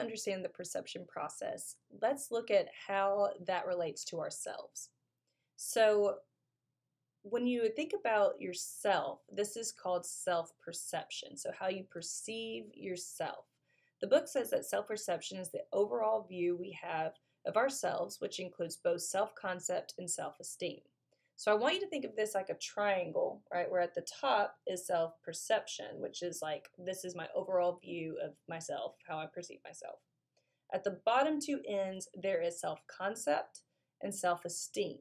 understand the perception process, let's look at how that relates to ourselves. So, when you think about yourself, this is called self perception. So, how you perceive yourself. The book says that self perception is the overall view we have of ourselves, which includes both self concept and self esteem. So I want you to think of this like a triangle, right? Where at the top is self perception, which is like this is my overall view of myself, how I perceive myself. At the bottom two ends, there is self concept and self esteem.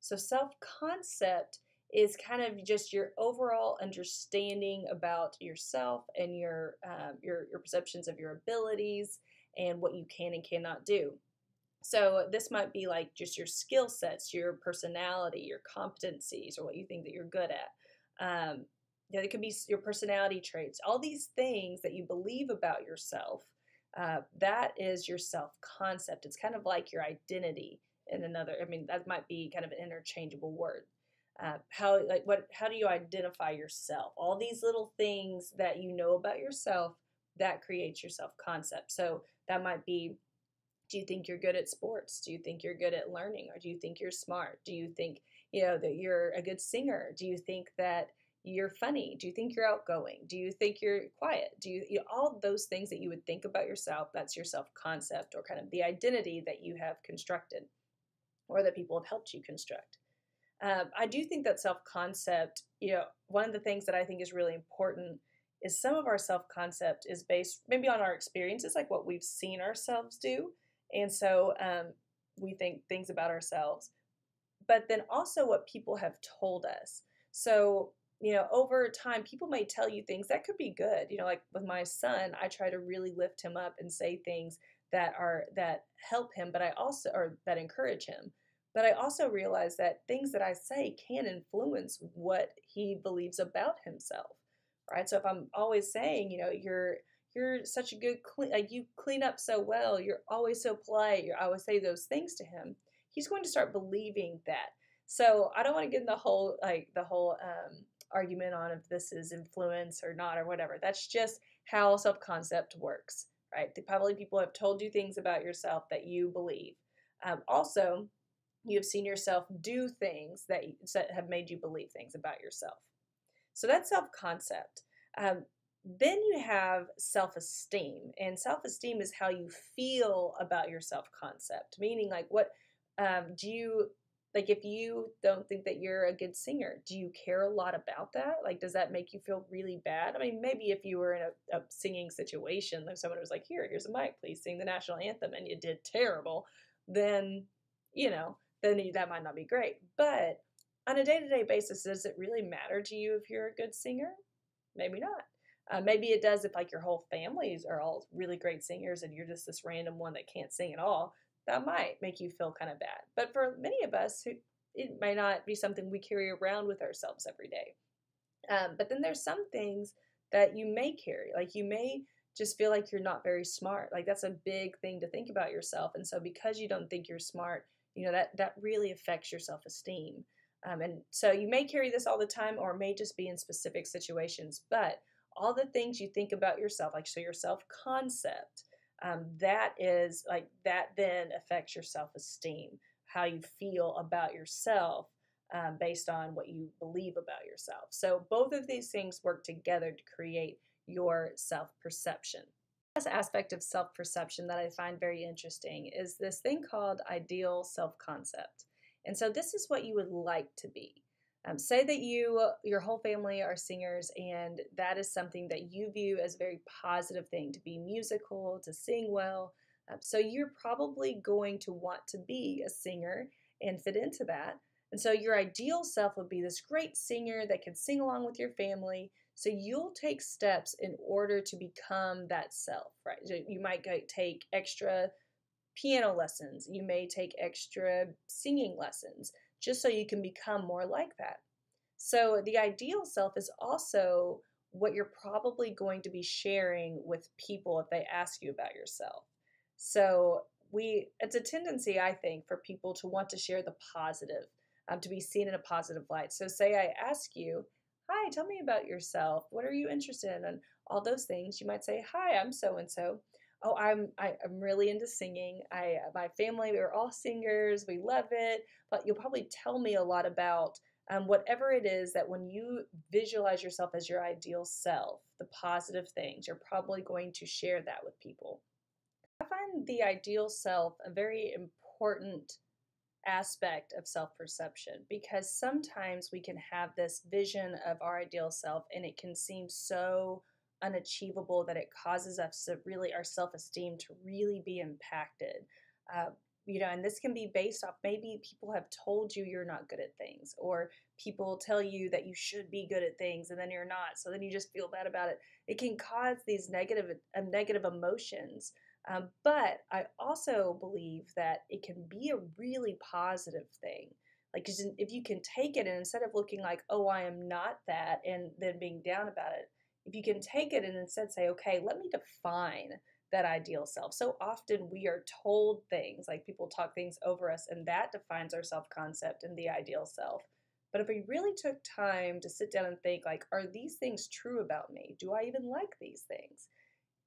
So self concept is kind of just your overall understanding about yourself and your um, your your perceptions of your abilities and what you can and cannot do. So this might be like just your skill sets, your personality, your competencies, or what you think that you're good at. Um, you know, it could be your personality traits, all these things that you believe about yourself. Uh, that is your self concept. It's kind of like your identity in another. I mean, that might be kind of an interchangeable word. Uh, how like what? How do you identify yourself? All these little things that you know about yourself that creates your self concept. So that might be do you think you're good at sports? Do you think you're good at learning? Or do you think you're smart? Do you think, you know, that you're a good singer? Do you think that you're funny? Do you think you're outgoing? Do you think you're quiet? Do you, you know, all those things that you would think about yourself, that's your self concept or kind of the identity that you have constructed or that people have helped you construct. Um, I do think that self concept, you know, one of the things that I think is really important is some of our self concept is based maybe on our experiences, like what we've seen ourselves do. And so um, we think things about ourselves, but then also what people have told us. So, you know, over time, people may tell you things that could be good. You know, like with my son, I try to really lift him up and say things that are that help him, but I also or that encourage him. But I also realize that things that I say can influence what he believes about himself, right? So if I'm always saying, you know, you're you're such a good clean like you clean up so well you're always so polite you're, i always say those things to him he's going to start believing that. So i don't want to get in the whole like the whole um, argument on if this is influence or not or whatever. That's just how self-concept works right? The, probably people have told you things about yourself that you believe. Um, also you have seen yourself do things that, that have made you believe things about yourself. So that's self-concept. Um, then you have self esteem, and self esteem is how you feel about your self concept, meaning, like, what um, do you like if you don't think that you're a good singer do you care a lot about that? Like does that make you feel really bad? I mean maybe if you were in a, a singing situation like someone was like here here's a mic please sing the national anthem and you did terrible then you know then that might not be great. But on a day-to-day basis does it really matter to you if you're a good singer? Maybe not uh, maybe it does if like your whole families are all really great singers and you're just this random one that can't sing at all. That might make you feel kind of bad. But for many of us, who it may not be something we carry around with ourselves every day. Um, but then there's some things that you may carry, like you may just feel like you're not very smart. Like that's a big thing to think about yourself. And so because you don't think you're smart, you know that that really affects your self-esteem. Um, and so you may carry this all the time, or may just be in specific situations. But all the things you think about yourself, like so your self concept, um, that is like that then affects your self esteem, how you feel about yourself um, based on what you believe about yourself. So both of these things work together to create your self perception. Last aspect of self perception that I find very interesting is this thing called ideal self concept. And so this is what you would like to be. Um, say that you, your whole family are singers, and that is something that you view as a very positive thing to be musical, to sing well. Um, so you're probably going to want to be a singer and fit into that. And so your ideal self would be this great singer that can sing along with your family. So you'll take steps in order to become that self, right? So you might take extra piano lessons, you may take extra singing lessons just so you can become more like that. So the ideal self is also what you're probably going to be sharing with people if they ask you about yourself. So we it's a tendency I think for people to want to share the positive, um, to be seen in a positive light. So say I ask you, "Hi, tell me about yourself. What are you interested in?" and all those things. You might say, "Hi, I'm so and so." Oh, I'm I, I'm really into singing. I my family we're all singers. We love it. But you'll probably tell me a lot about um, whatever it is that when you visualize yourself as your ideal self, the positive things, you're probably going to share that with people. I find the ideal self a very important aspect of self perception because sometimes we can have this vision of our ideal self and it can seem so unachievable that it causes us to really, our self esteem to really be impacted. Uh, you know, and this can be based off maybe people have told you you're not good at things, or people tell you that you should be good at things and then you're not. So then you just feel bad about it. It can cause these negative, uh, negative emotions um, but I also believe that it can be a really positive thing. Like, if you can take it and instead of looking like, oh, I am not that, and then being down about it, if you can take it and instead say, okay, let me define that ideal self. So often we are told things, like people talk things over us, and that defines our self concept and the ideal self. But if we really took time to sit down and think, like, are these things true about me? Do I even like these things?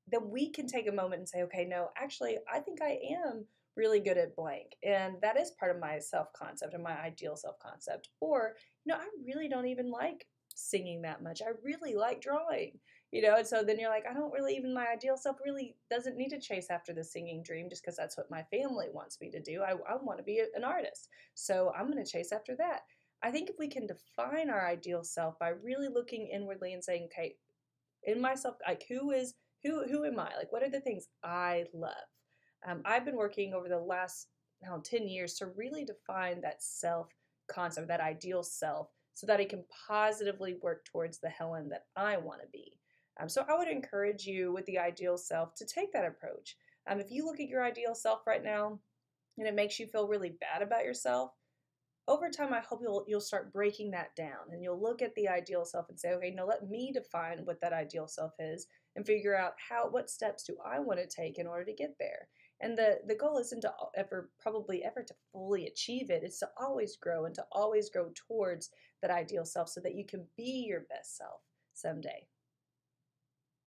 then we can take a moment and say, okay, no, actually, I think I am really good at blank. And that is part of my self concept and my ideal self concept. Or, you know, I really don't even like singing that much. I really like drawing, you know, and so then you're like, I don't really even, my ideal self really doesn't need to chase after the singing dream just because that's what my family wants me to do. I, I want to be an artist. So I'm going to chase after that. I think if we can define our ideal self by really looking inwardly and saying, okay, in myself, like who is who who am I? Like, what are the things I love? Um, I've been working over the last now 10 years to really define that self concept, that ideal self, so that I can positively work towards the Helen that I want to be. Um, so I would encourage you with the ideal self to take that approach. Um, if you look at your ideal self right now and it makes you feel really bad about yourself, over time I hope you'll you'll start breaking that down and you'll look at the ideal self and say, okay, now let me define what that ideal self is and figure out how what steps do I want to take in order to get there. And the the goal isn't to ever probably ever to fully achieve it. It's to always grow and to always grow towards that ideal self so that you can be your best self someday.